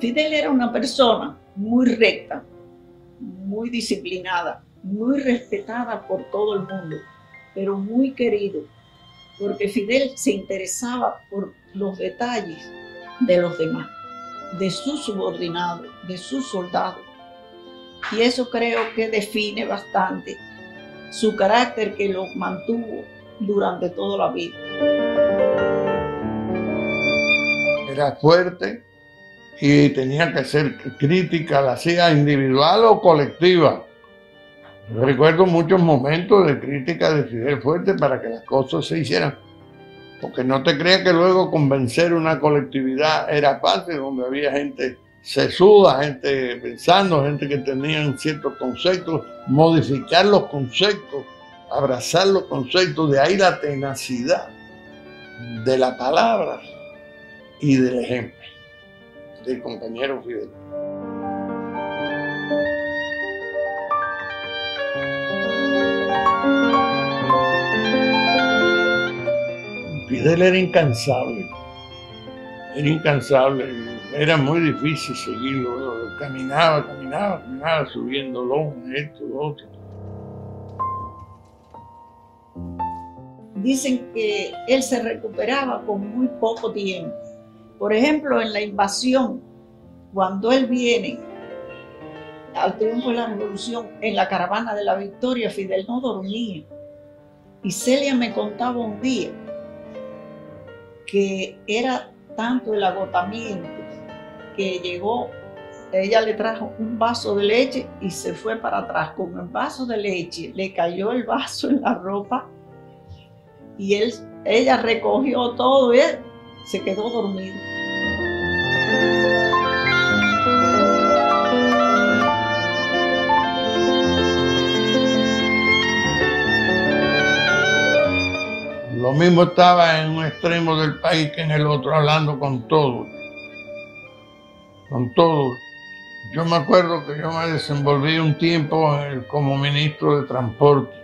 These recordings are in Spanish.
Fidel era una persona muy recta, muy disciplinada, muy respetada por todo el mundo, pero muy querido, porque Fidel se interesaba por los detalles de los demás, de sus subordinados, de sus soldados. Y eso creo que define bastante su carácter que lo mantuvo durante toda la vida. Era fuerte y tenía que ser crítica, la hacía individual o colectiva. recuerdo muchos momentos de crítica de Fidel Fuerte para que las cosas se hicieran. Porque no te creas que luego convencer una colectividad era fácil, donde había gente sesuda, gente pensando, gente que tenían ciertos conceptos, modificar los conceptos, abrazar los conceptos, de ahí la tenacidad de la palabra y del ejemplo del compañero Fidel. Fidel era incansable, era incansable era muy difícil seguirlo. Caminaba, caminaba, caminaba, subiendo esto, lo otro. Dicen que él se recuperaba con muy poco tiempo. Por ejemplo, en la invasión, cuando él viene al triunfo de la revolución en la caravana de la victoria, Fidel no dormía. Y Celia me contaba un día que era tanto el agotamiento que llegó, ella le trajo un vaso de leche y se fue para atrás con el vaso de leche. Le cayó el vaso en la ropa y él, ella recogió todo y él se quedó dormido. Lo mismo estaba en un extremo del país que en el otro, hablando con todos con todo. Yo me acuerdo que yo me desenvolví un tiempo como ministro de Transporte,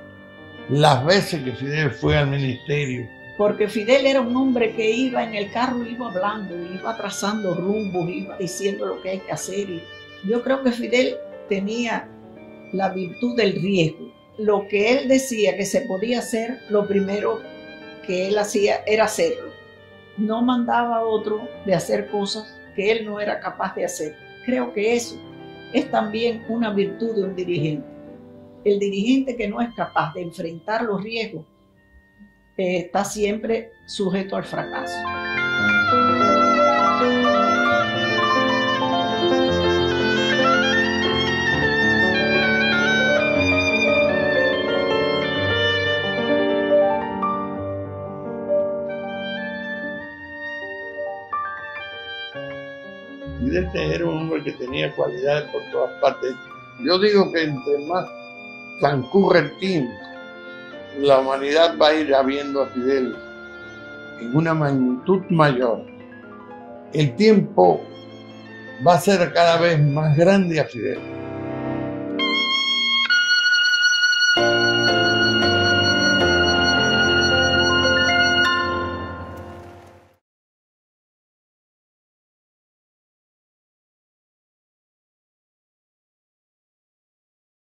las veces que Fidel fue al ministerio. Porque Fidel era un hombre que iba en el carro, iba hablando, iba trazando rumbos, iba diciendo lo que hay que hacer. Yo creo que Fidel tenía la virtud del riesgo. Lo que él decía que se podía hacer, lo primero que él hacía era hacerlo. No mandaba a otro de hacer cosas que él no era capaz de hacer. Creo que eso es también una virtud de un dirigente. El dirigente que no es capaz de enfrentar los riesgos eh, está siempre sujeto al fracaso. era un hombre que tenía cualidades por todas partes. Yo digo que entre más transcurre el la humanidad va a ir habiendo a Fidel en una magnitud mayor. El tiempo va a ser cada vez más grande a Fidel.